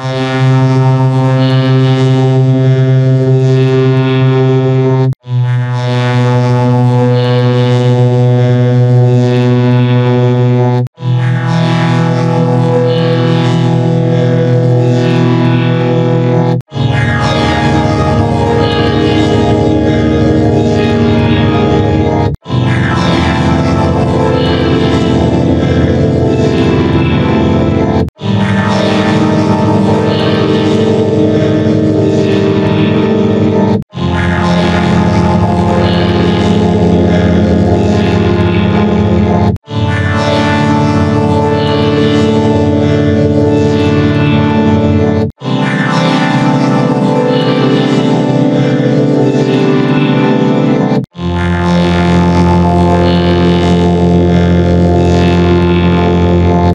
Bye.